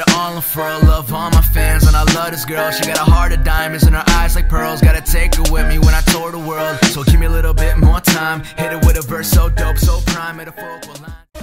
it all island for a love all my fans And I love this girl, she got a heart of diamonds And her eyes like pearls, gotta take her with me when I tour the world. So give me a little bit more time. Hit it with a verse so dope, so prime, metaphorical line.